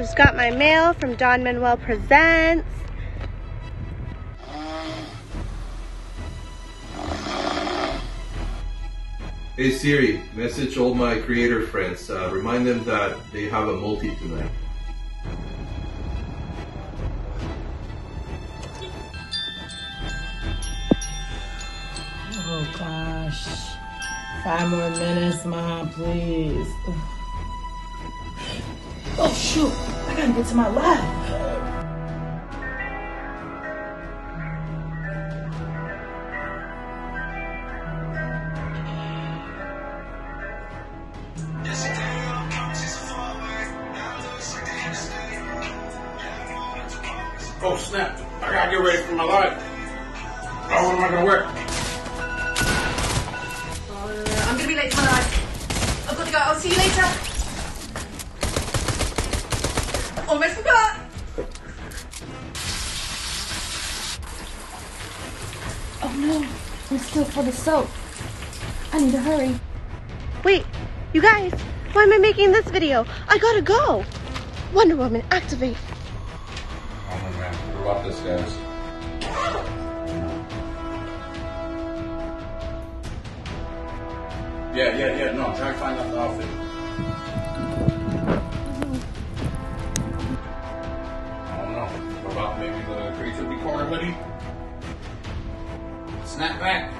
Just got my mail from Don Manuel Presents. Hey Siri, message all my creator friends. Uh, remind them that they have a multi tonight. Oh gosh. Five more minutes, mom, please. Oh shoot, I gotta get to my lab. Oh snap! I gotta get ready for my life. Oh, when am I gonna work? Uh, I'm gonna be late for my life. I've got to go. I'll see you later. Almost forgot. Oh no, I'm still full of soap. I need to hurry. Wait, you guys, why am I making this video? I gotta go. Wonder Woman, activate. Oh my man, what about this, guys? Yeah, yeah, yeah. No, try to find out the outfit. Hoodie? Snap back.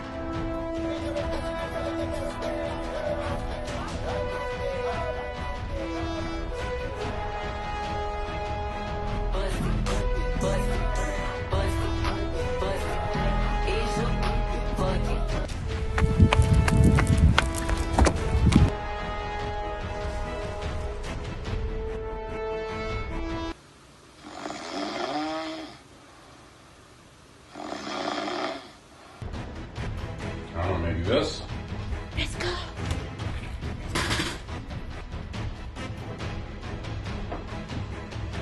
I don't know, maybe this. Let's go.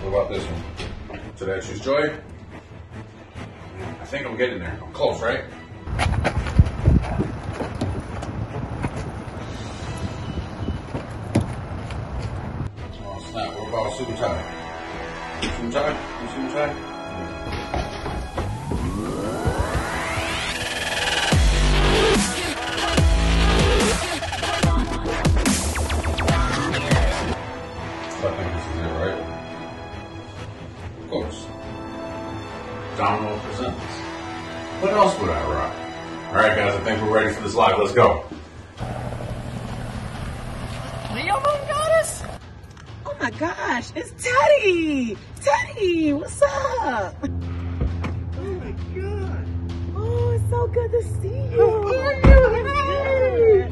What about this one? I choose Joy? I think I'm getting there. I'm close, right? Oh snap! What about a suit tie? Suit tie? Suit tie? Domino presents. What else would I rock? Alright guys, I think we're ready for this live. Let's go. Leo Goddess? Oh my gosh, it's Teddy! Teddy, what's up? Oh my god. Oh, it's so good to see you. Hey.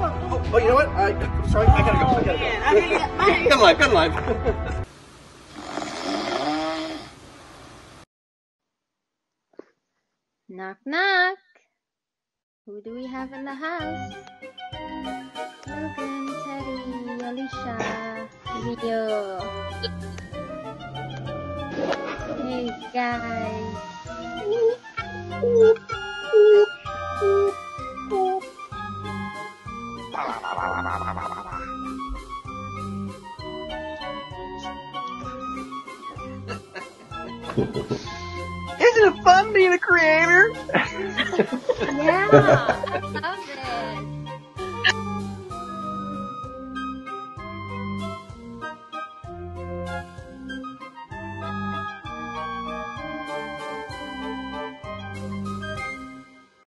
Oh, oh, you know what? I, I'm sorry, I gotta go. I gotta oh, man, go. I mean, I- Good life, good life. Knock knock. Who do we have in the house? Logan, Teddy, Alicia, Leo. Hey guys. isn't it fun being a creator? yeah, I love it.